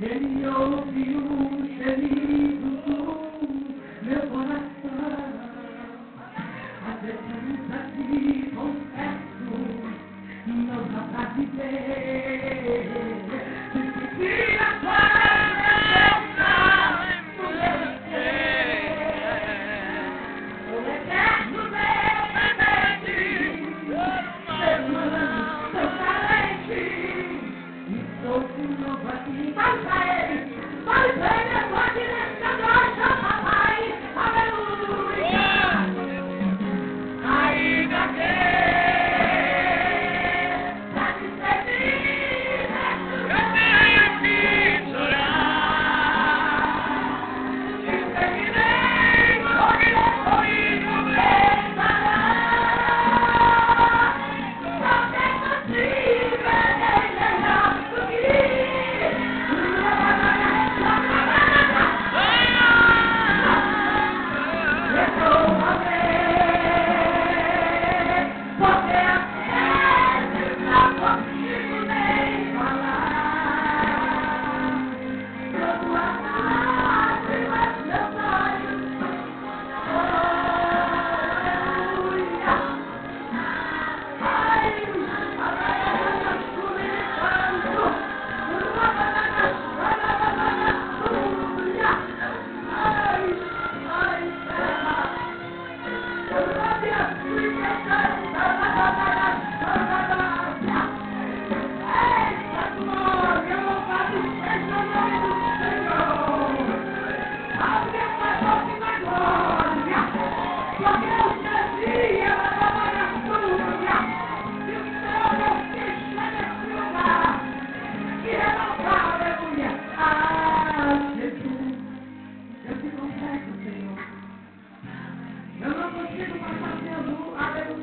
Ele ouviu o gemido do meu coração. A presença que confesso não dá pra viver. Bye-bye. time.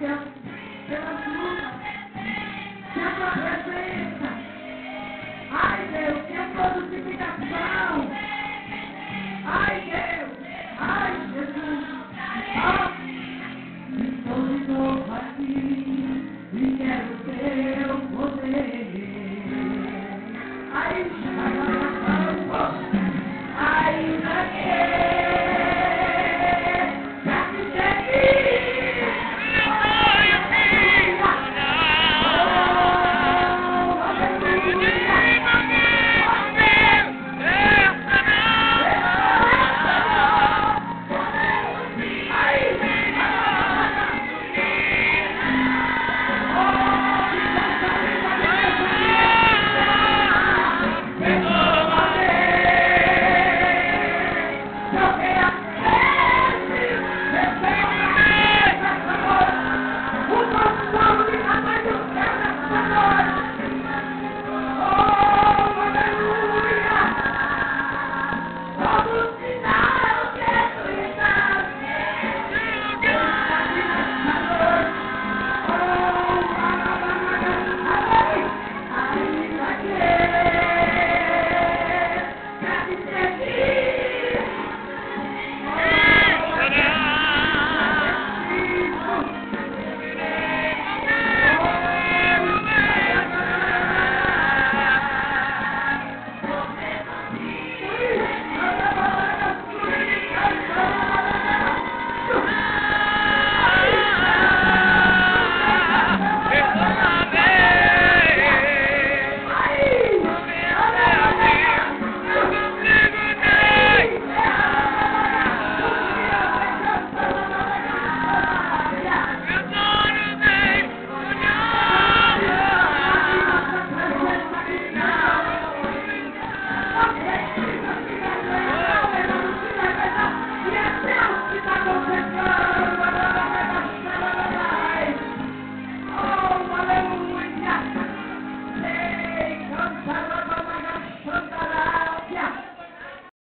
Yeah.